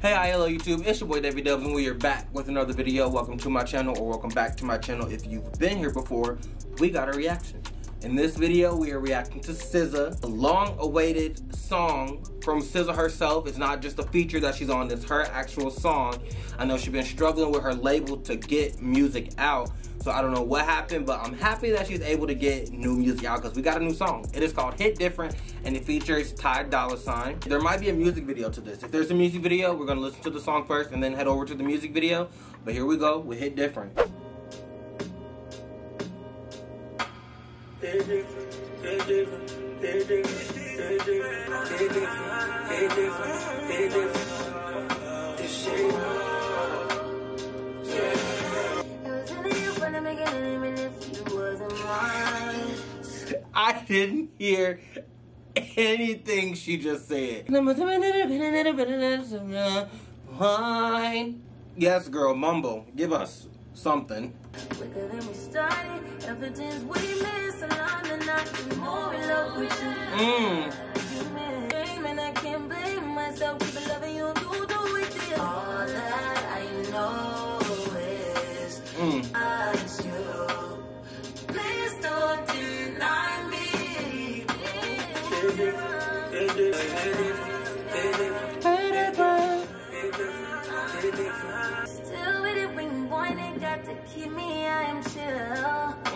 Hey ILO YouTube, it's your boy Devi Dubz and we are back with another video. Welcome to my channel or welcome back to my channel. If you've been here before, we got a reaction. In this video, we are reacting to SZA, a long-awaited song from SZA herself. It's not just a feature that she's on, it's her actual song. I know she's been struggling with her label to get music out, so I don't know what happened, but I'm happy that she's able to get new music out because we got a new song. It is called Hit Different, and it features Ty Dolla Sign. There might be a music video to this. If there's a music video, we're gonna listen to the song first and then head over to the music video. But here we go with Hit different, hit different, hit different, hit different, hit different, hit different, hit different. I didn't hear anything she just said. Yes, girl, mumble. Give us something. Mmm.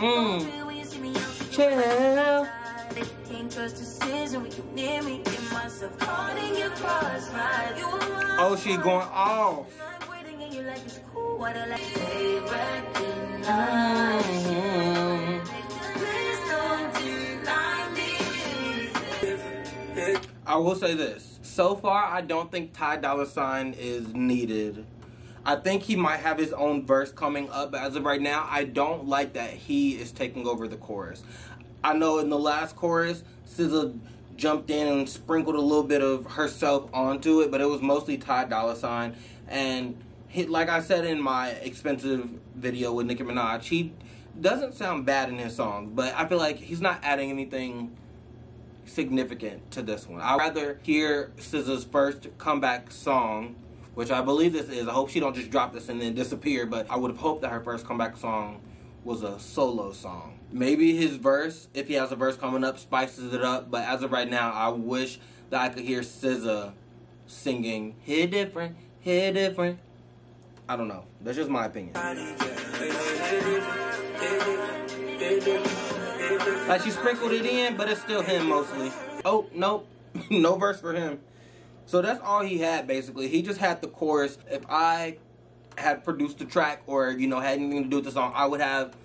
Mm. your crossfire. Oh, oh, she going off. I will say this so far, I don't think Ty Dolla Sign is needed. I think he might have his own verse coming up, but as of right now, I don't like that he is taking over the chorus. I know in the last chorus, SZA jumped in and sprinkled a little bit of herself onto it, but it was mostly Ty Dolla Sign. And he, like I said in my expensive video with Nicki Minaj, he doesn't sound bad in his songs, but I feel like he's not adding anything significant to this one. I'd rather hear SZA's first comeback song, which I believe this is. I hope she don't just drop this and then disappear, but I would have hoped that her first comeback song was a solo song. Maybe his verse, if he has a verse coming up, spices it up, but as of right now, I wish that I could hear SZA singing Hit Different, Hit Different. I don't know. That's just my opinion. Like she sprinkled it in, but it's still him mostly. Oh, nope. no verse for him. So that's all he had basically. He just had the chorus. If I had produced the track or, you know, had anything to do with the song, I would have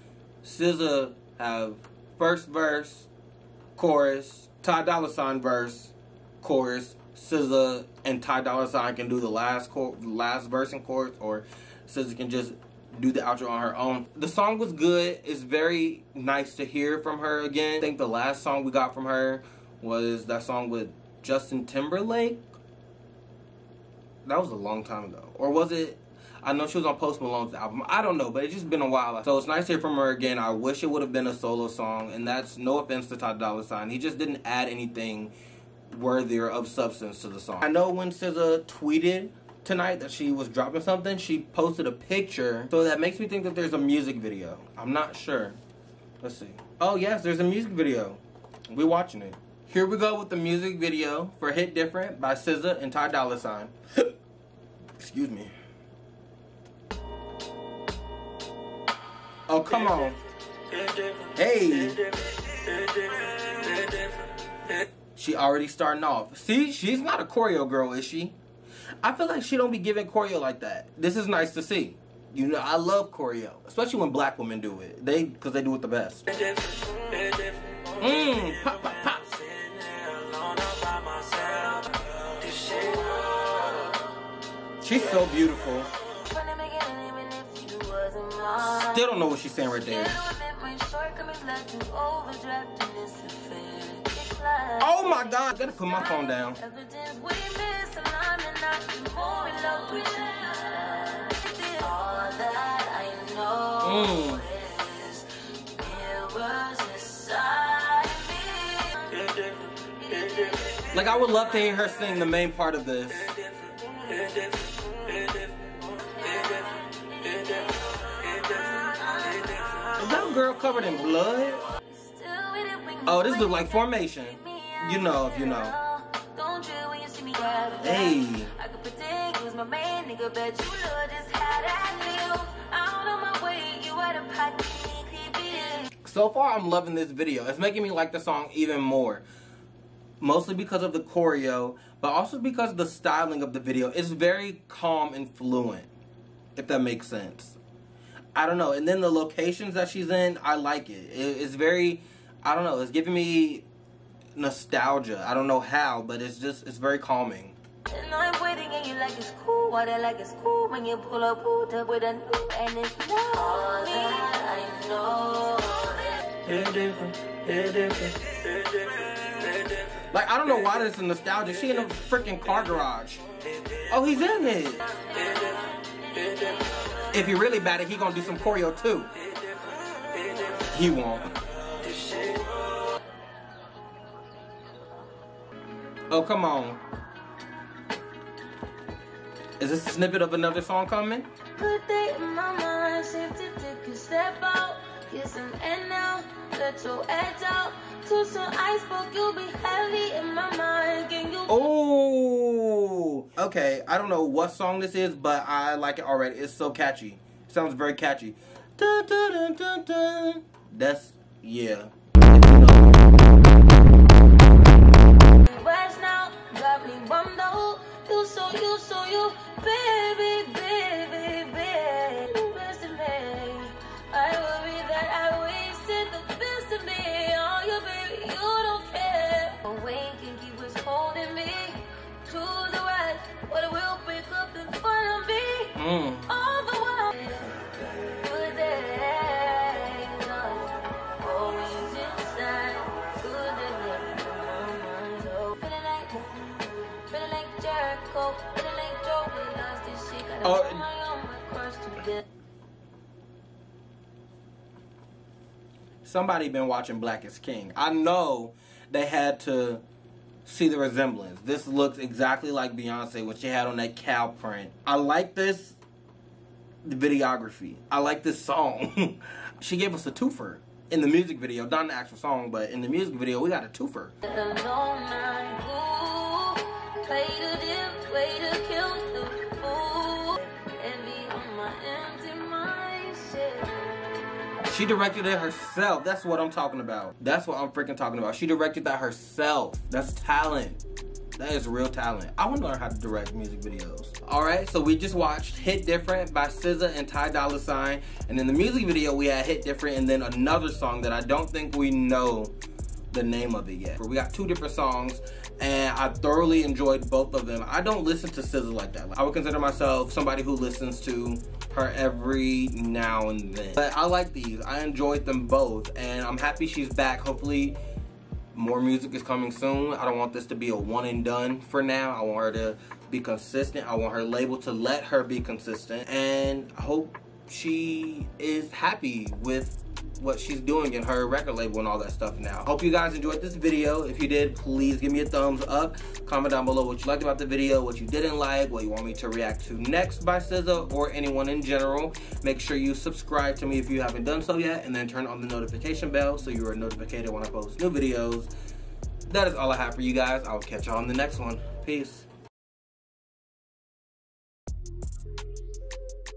SZA have first verse, chorus, Ty Dolla Sign verse, chorus, SZA and Ty Dolla Sign can do the last cor- last verse and chorus, or SZA can just do the outro on her own. The song was good. It's very nice to hear from her again. I think the last song we got from her was that song with Justin Timberlake. That was a long time ago. Or was it? I know she was on Post Malone's album. I don't know, but it's just been a while. So it's nice to hear from her again. I wish it would have been a solo song. And that's no offense to Ty Dolla Sign. He just didn't add anything worthier of substance to the song. I know when SZA tweeted tonight that she was dropping something, she posted a picture. So that makes me think that there's a music video. I'm not sure. Let's see. Oh, yes, there's a music video. We're watching it. Here we go with the music video for Hit Different by SZA and Ty Dolla $ign. Excuse me. Oh, come on. Hey. She already starting off. See, she's not a choreo girl, is she? I feel like she don't be giving choreo like that. This is nice to see. You know, I love choreo, especially when black women do it. They, because they do it the best. Mmm, pop, pop, pop. She's so beautiful. Still don't know what she's saying right there. Oh my god, I gotta put my phone down. Mm. Like I would love to hear her sing the main part of this. Covered in blood? Oh, this looks like formation. You know if you know. Hey. So far, I'm loving this video. It's making me like the song even more. Mostly because of the choreo, but also because the styling of the video. It's very calm and fluent, if that makes sense. I don't know. And then the locations that she's in, I like it. It's very, I don't know, it's giving me nostalgia. I don't know how, but it's just, it's very calming. And I'm waiting and you like it's cool, why they like it's cool when you pull up, pulled up with a new and it's not me. I know. different, different, Like, I don't know why this is nostalgia. She in a freaking car garage. Oh, he's in it. If he really bad it, he gonna do some choreo too. He won't. Oh, come on. Is this a snippet of another song coming? Good day in my mind, to step out. Get some air now, let your edge out. To some iceberg, you'll be heavy in my mind. Can you? Oh, okay. I don't know what song this is, but I like it already. It's so catchy. It sounds very catchy. Dun, dun, dun, That's yeah. You so you baby somebody been watching Black is King. I know they had to see the resemblance. This looks exactly like Beyonce, what she had on that cow print. I like this videography. I like this song. she gave us a twofer in the music video, not in the actual song, but in the music video, we got a twofer. She directed it herself. That's what I'm talking about. That's what I'm freaking talking about. She directed that herself. That's talent. That is real talent. I want to learn how to direct music videos. Alright, so we just watched Hit Different by SZA and Ty Dolla Sign. And in the music video, we had Hit Different and then another song that I don't think we know the name of it yet. But we got two different songs and I thoroughly enjoyed both of them. I don't listen to SZA like that. I would consider myself somebody who listens to her every now and then. But I like these. I enjoyed them both and I'm happy she's back. Hopefully more music is coming soon. I don't want this to be a one and done for now. I want her to be consistent. I want her label to let her be consistent and I hope she is happy with what she's doing in her record label and all that stuff now. Hope you guys enjoyed this video. If you did, please give me a thumbs up. Comment down below what you liked about the video, what you didn't like, what you want me to react to next by SZA or anyone in general. Make sure you subscribe to me if you haven't done so yet and then turn on the notification bell so you are notified when I post new videos. That is all I have for you guys. I'll catch y'all on the next one. Peace.